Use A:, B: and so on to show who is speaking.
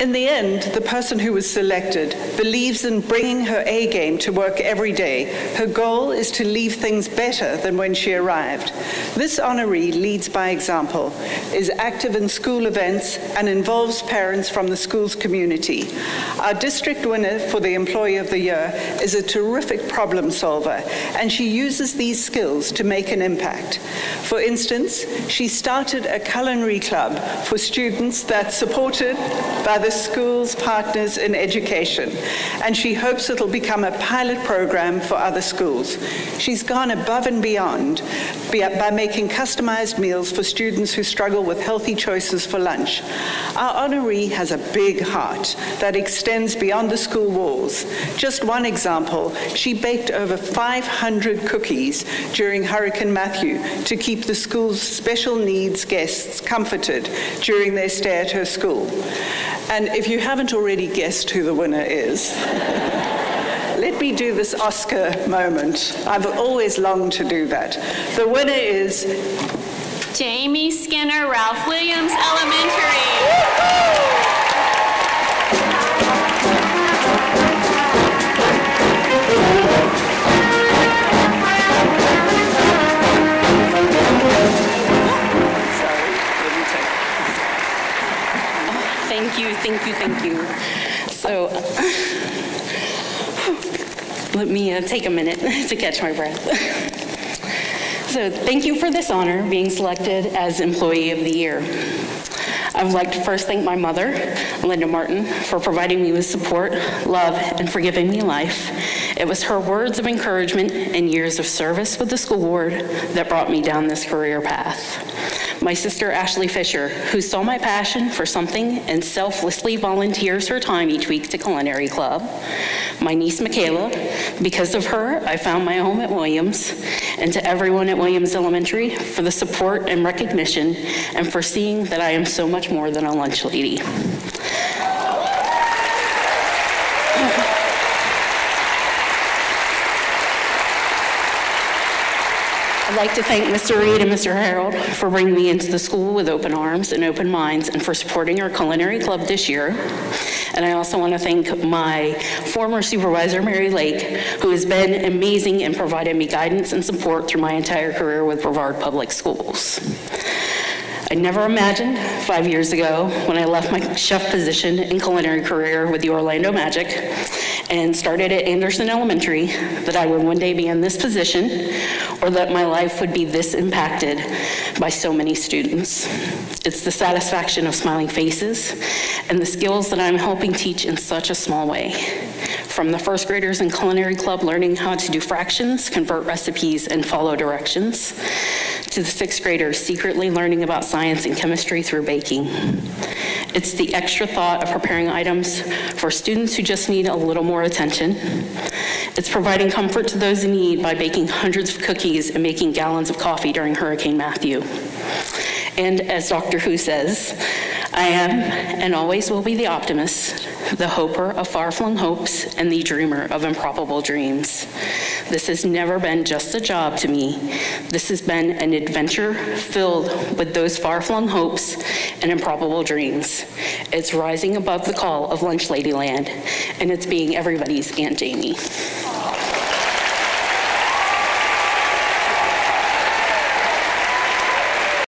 A: In the end, the person who was selected believes in bringing her A game to work every day. Her goal is to leave things better than when she arrived. This honoree leads by example, is active in school events, and involves parents from the school's community. Our district winner for the Employee of the Year is a terrific problem solver, and she uses these skills to make an impact. For instance, she started a culinary club for students that's supported by the school's partners in education, and she hopes it'll become a pilot program for other schools. She's gone above and beyond by making customized meals for students who struggle with healthy choices for lunch. Our honoree has a big heart that extends beyond the school walls. Just one example, she baked over 500 cookies during Hurricane Matthew to keep the school's special needs guests comforted during their stay at her school. And if you haven't already guessed who the winner is, let me do this Oscar moment. I've always longed to do that. The winner is
B: Jamie Skinner, Ralph Williams Elementary.
C: Thank you, thank you, thank you. So, let me uh, take a minute to catch my breath. so, thank you for this honor, being selected as Employee of the Year. I would like to first thank my mother, Linda Martin, for providing me with support, love, and for giving me life. It was her words of encouragement and years of service with the school board that brought me down this career path my sister Ashley Fisher, who saw my passion for something and selflessly volunteers her time each week to Culinary Club. My niece Michaela, because of her, I found my home at Williams, and to everyone at Williams Elementary for the support and recognition and for seeing that I am so much more than a lunch lady. I'd like to thank Mr. Reed and Mr. Harold for bringing me into the school with open arms and open minds and for supporting our culinary club this year. And I also want to thank my former supervisor, Mary Lake, who has been amazing and provided me guidance and support through my entire career with Brevard Public Schools. I never imagined five years ago when I left my chef position and culinary career with the Orlando Magic and started at Anderson Elementary that I would one day be in this position or that my life would be this impacted by so many students. It's the satisfaction of smiling faces and the skills that I'm helping teach in such a small way. From the first graders in Culinary Club learning how to do fractions, convert recipes, and follow directions, to the sixth graders secretly learning about science and chemistry through baking. It's the extra thought of preparing items for students who just need a little more attention. It's providing comfort to those in need by baking hundreds of cookies and making gallons of coffee during Hurricane Matthew. And as Doctor Who says, I am and always will be the optimist, the hoper of far flung hopes, and the dreamer of improbable dreams. This has never been just a job to me. This has been an adventure filled with those far flung hopes and improbable dreams. It's rising above the call of Lunch Ladyland, and it's being everybody's Aunt Jamie.